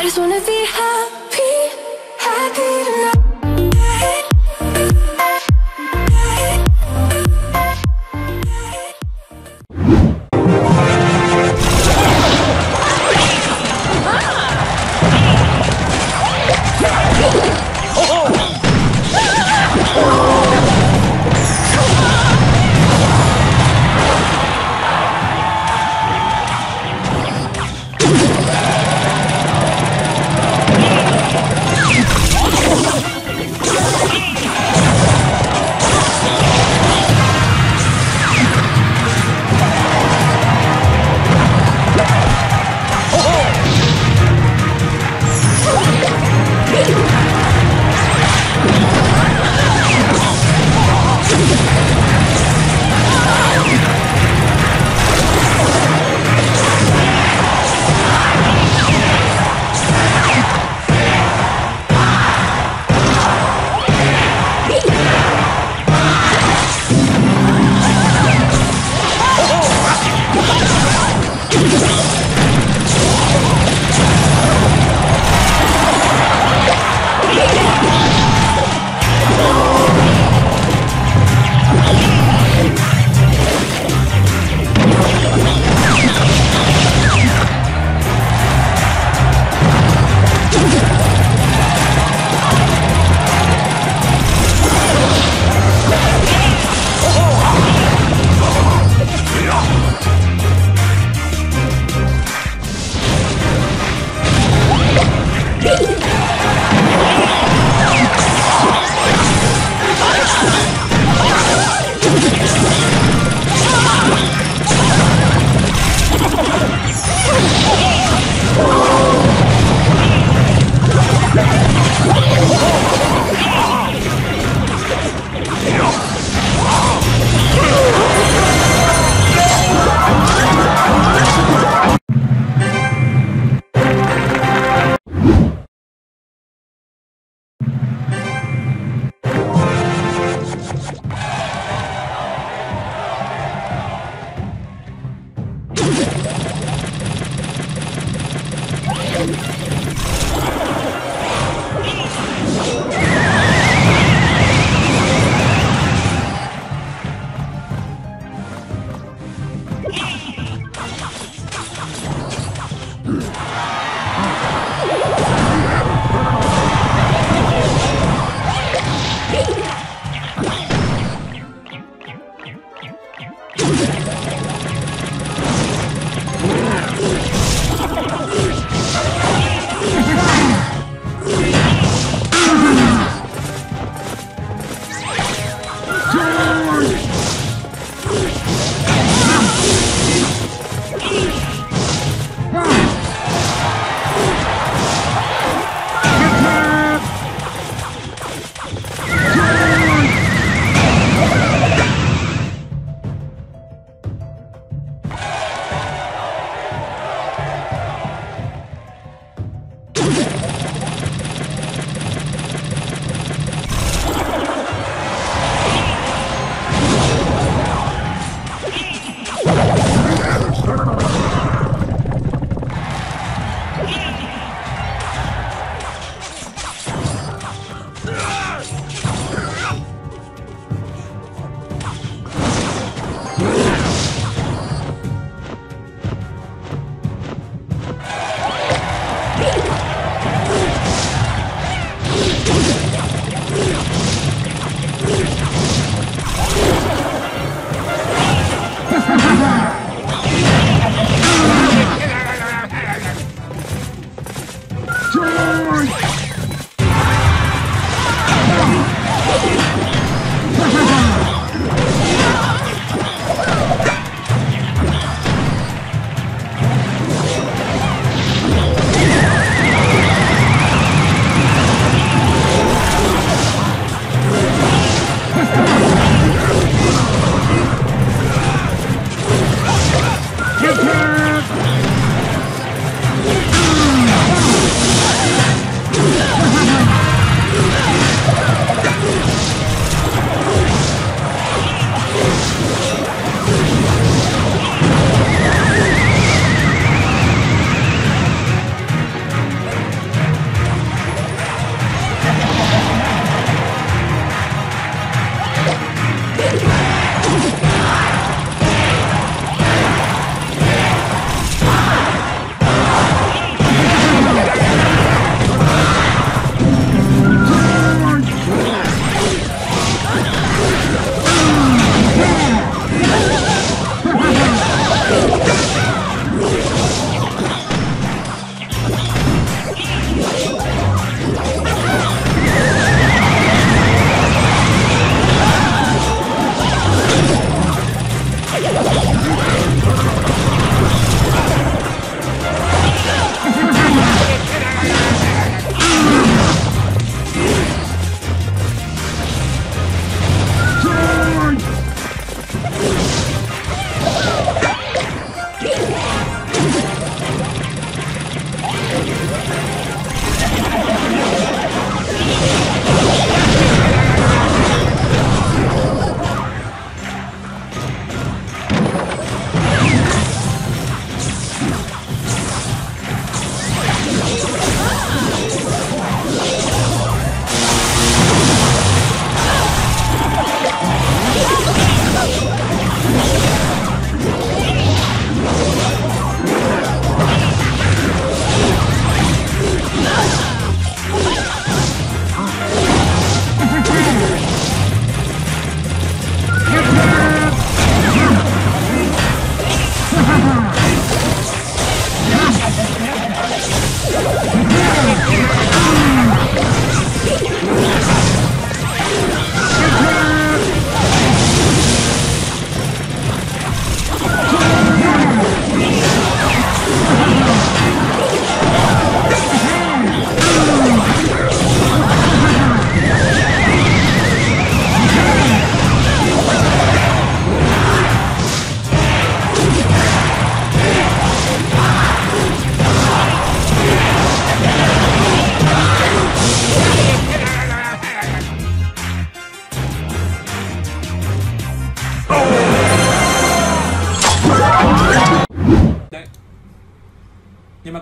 I just wanna be happy,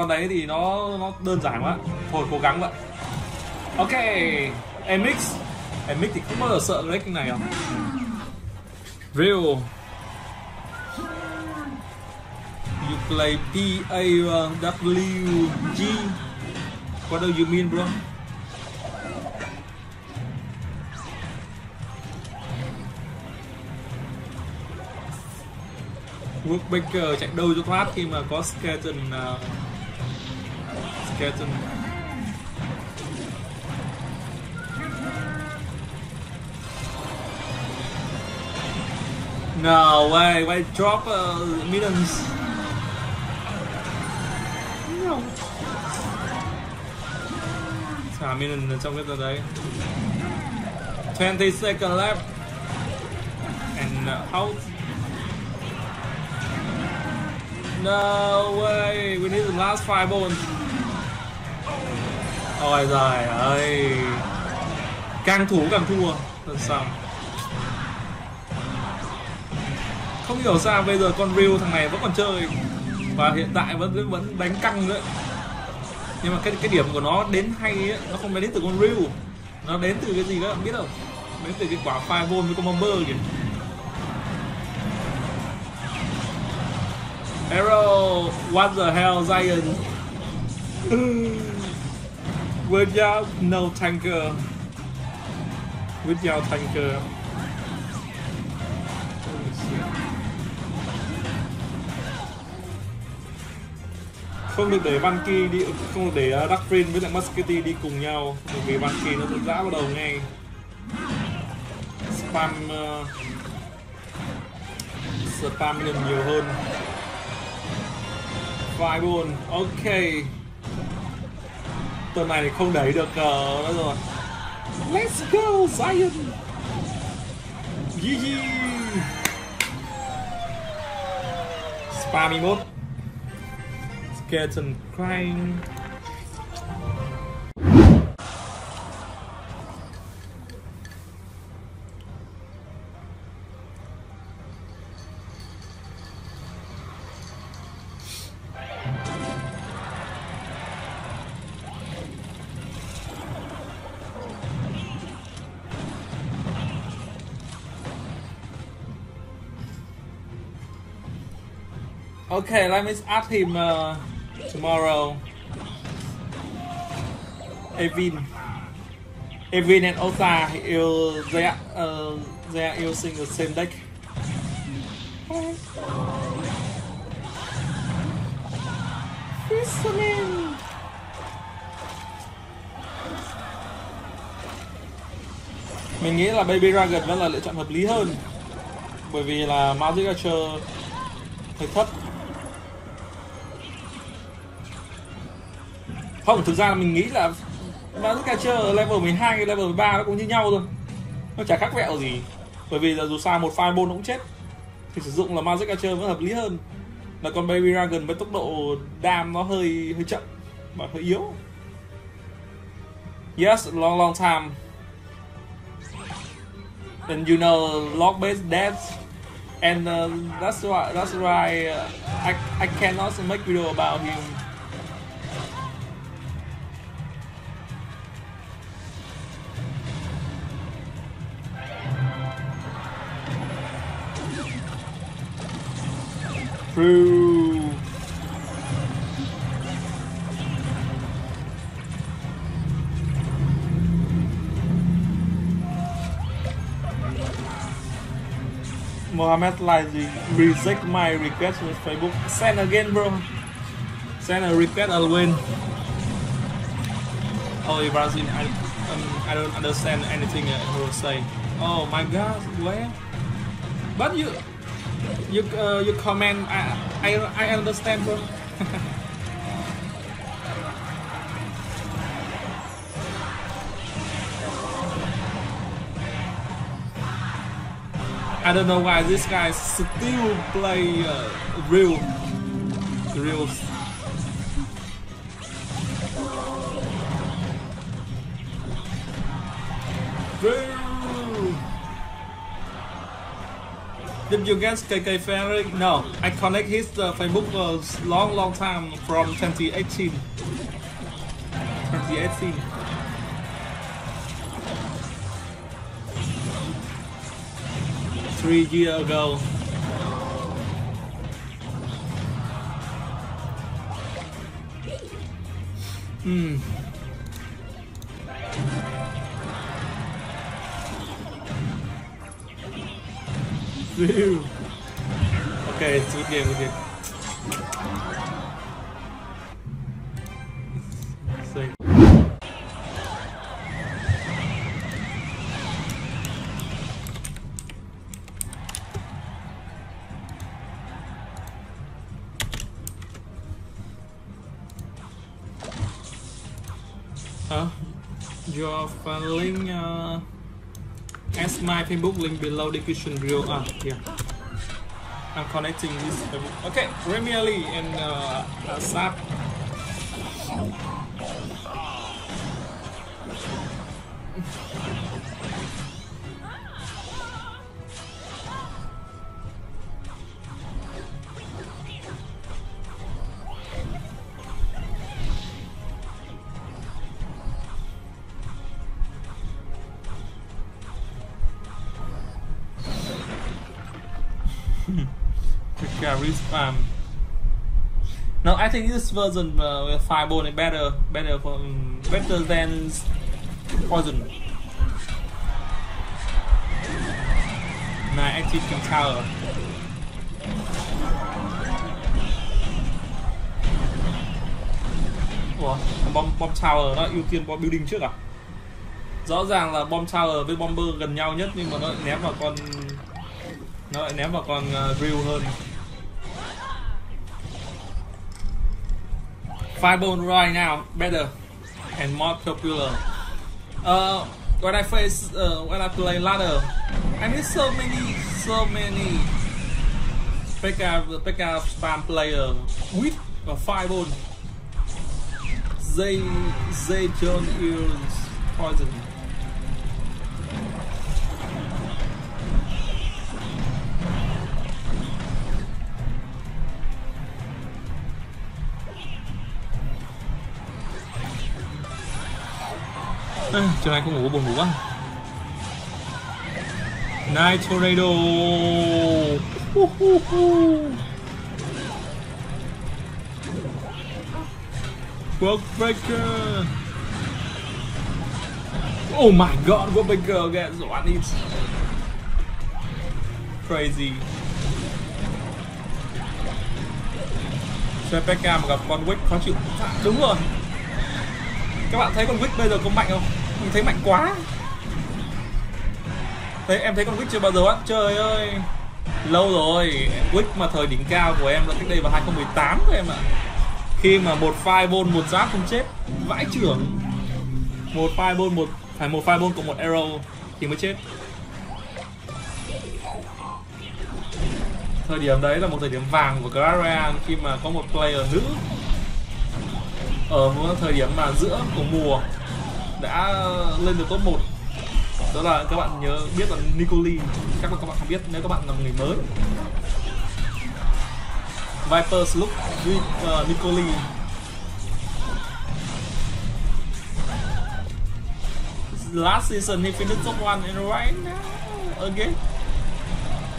con đấy thì nó nó đơn giản quá. Thôi cố gắng vậy. Ok mx mx thì không bao giờ sợ cái deck này không real. You play p a w g. What do you mean bro? Workbaker chạy đâu cho thoát khi mà có skeleton uh, skeleton No way, why drop uh, minions? No. Thả minion ở trong cái tờ đấy. 20 second left. And uh, how No way, we need the last fireball. Ôi giời ơi. Càng thủ càng thua Thật sao? Không hiểu sao bây giờ con Ryu thằng này vẫn còn chơi Và hiện tại vẫn vẫn đánh căng nữa. Nhưng mà cái cái điểm của nó đến hay ấy, Nó không phải đến từ con Ryu. Nó đến từ cái gì đó biết không? Đến từ cái quả fireball với con bomber kìa. Arrow, what the hell, Zion? Good job, no tanker. Good job, tanker. Không được để Vanky đi, không được để uh, với lại Musketeer đi cùng nhau, bởi vì Vanky nó sẽ dã vào đầu ngay. Spam uh, spam minion nhiều hơn. Fireball, ok Tuần này thì không đẩy được uh, đó rồi. Let's go Zion. GG Spam 21 Skeleton crying. Okay, let me ask him uh, tomorrow. Evin. Evin and Osa, you, they, ờ, are, uh, they are using the same deck. Listening. Mình nghĩ là Baby Dragon vẫn là lựa chọn hợp lý hơn Bởi vì là Magic Archer hơi thấp Không, thực ra mình nghĩ là Magic Catcher level 12 hay level 13 nó cũng như nhau thôi. Nó chả khác vẹo gì. Bởi vì là dù sao một fireball nó cũng chết. Thì sử dụng là Magic Catcher vẫn hợp lý hơn. Là con Baby Dragon với tốc độ đam nó hơi hơi chậm Và hơi yếu. Yes, long long time. And you know log base death and uh, that's why that's why uh, I I cannot make video about him. True. Mohammed Lazi reject my request with Facebook. Send again, bro. Send a request, I'll win. Oh, Brazil, I, um, I don't understand anything you will say. Oh my God, where? But you, you, uh, you comment. I, I, I understand, bro. I don't know why this guy still play uh, real, real. Did you get KK Ferric? No, I connect his uh, Facebook uh, long, long time from 2018. 2018. Three years ago. Hmm. Oke, itu dia. My Facebook link below the description below. Ah, yeah. I'm connecting this. Okay, Premier League and uh, uh, I think this version uh, with fireball is better, better for um, better than poison. Nine active can tower. Ủa, bom bom tower nó ưu tiên bom building trước à? Rõ ràng là bom tower với bomber gần nhau nhất nhưng mà nó lại ném vào con nó lại ném vào con uh, drill hơn. Fireball right now better and more popular. Uh, when I face uh, when I play ladder, I meet so many so many pickup pickup spam player with a fireball. They they don't use poison. À, chiều nay không ngủ buồn ngủ quá. Night Tornado. World Breaker Oh my god, World Breaker gets one hit Crazy Chơi PK mà gặp con Wick khó chịu. Đúng rồi. Các bạn thấy con Wick bây giờ có mạnh không? Mình thấy mạnh quá. Thế em thấy con Wick chưa bao giờ á? Trời ơi. Lâu rồi. Wick mà thời đỉnh cao của em là cách đây vào 2018 của em ạ. Khi mà một fireball một giáp không chết, Vãi trưởng Một fireball một, Phải một fireball cộng một arrow Thì mới chết. Thời điểm đấy là một thời điểm vàng của Clarion Khi mà có một player nữ ở một thời điểm mà giữa của mùa đã ờ, lên được top 1 đó là các bạn nhớ biết là Nicoli chắc là các bạn không biết nếu các bạn là người mới. Viper Look with uh, ờ, Nicoli last season he finished top 1 and right now again.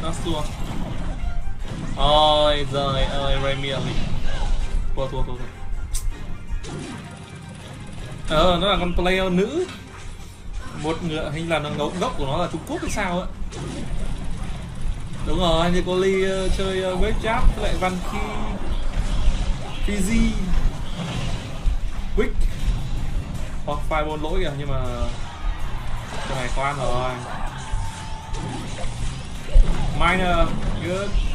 Not sure ôi giời ơi Remy Ali thua thua thua thua ờ nó là con player nữ. Một ngựa hình là nó gốc gốc của nó là trung quốc hay sao á đúng rồi như cô ly uh, chơi uh, web chat với lại văn khi fiji quick hoặc fireball lỗi kìa nhưng mà cái này khoan rồi miner good.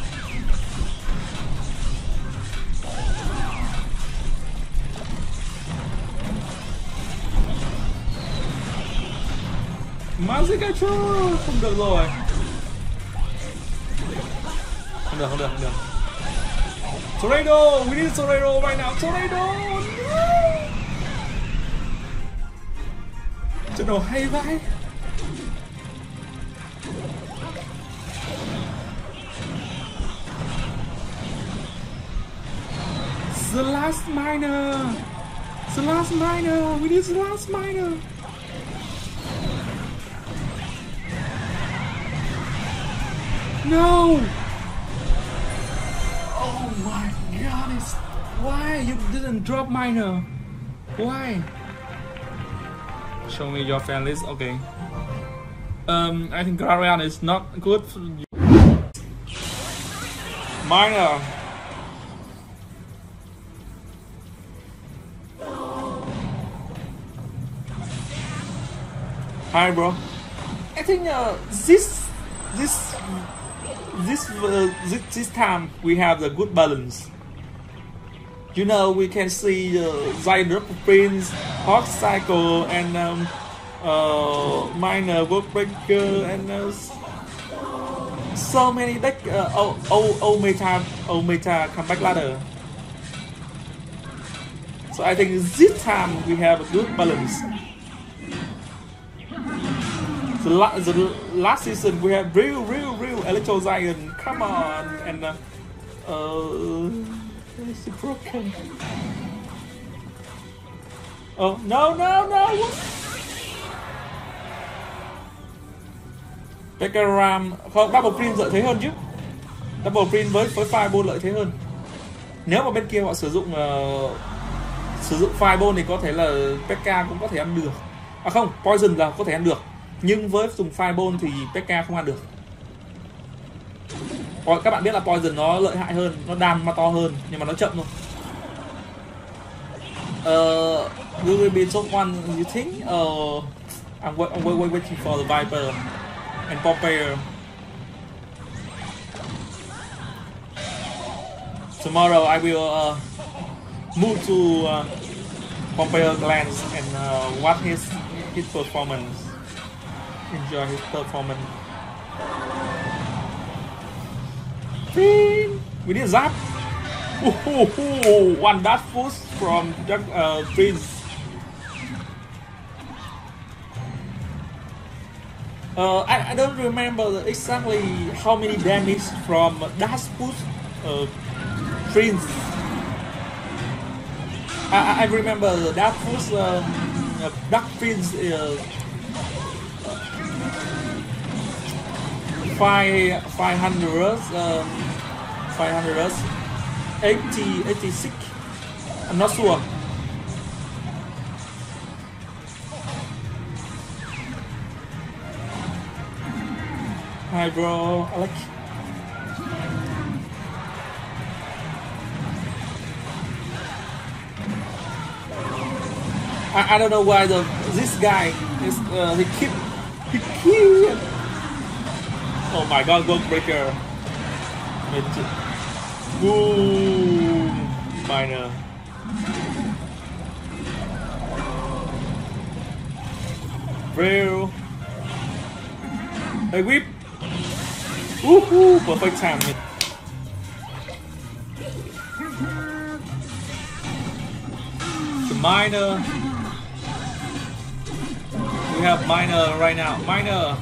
Masi cà chua Không được rồi Không được, không được, không được Tornado, we need Tornado right now. Tornado no. Trận đấu hay vãi The last miner The last miner, we need the last miner No. Oh my god, it's why you didn't drop miner? Why? Show me your fan list. Okay. Um, I think Glarian is not good. For you. Miner. Hi, bro. I think uh, this this this, uh, this this time we have the good balance. You know, we can see uh, Zydrap Prince, Hawk Cycle, and um, uh, Minor Workbreaker, and uh, so many deck. Uh, oh, oh, oh, meta, oh, meta comeback ladder. So I think this time we have a good balance. The, la- the last season we have real, real, real Electro Zion. Come on, and uh, uh, it's broken. Oh no, no, no! Pekaram không Double Print lợi thế hơn chứ Double Print với với Fireball lợi thế hơn Nếu mà bên kia họ sử dụng uh, sử dụng Fireball thì có thể là Pekka cũng có thể ăn được À không, Poison là có thể ăn được nhưng với dùng Fireball thì Pekka không ăn được các bạn biết là Poison nó lợi hại hơn Nó đam mà to hơn Nhưng mà nó chậm thôi Uh, we be top one, you think? Uh, I'm, wait, I'm wait, waiting for the Viper and Popeye. Tomorrow I will uh, move to uh, Pompeo Glance and uh, watch his his performance. Enjoy his performance. We need zap. Ooh, one dash push from Jack, uh, Prince. Uh, I, I don't remember exactly how many damage from dash push uh, Prince. I, I remember dash push um, uh, Dark Prince uh, five five hundred um, five hundred 80 86 I'm not sure. Hi bro, like I, I don't know why the this guy is uh, he keep he keep Oh my god, Gold Breaker. Boom minor. Real. Hey whip. Woohoo! Perfect timing. The minor. We have minor right now. Minor.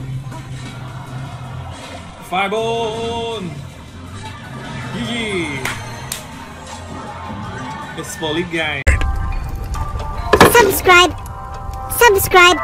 Fireball. GG. It's Spolly guy. subscribe, subscribe,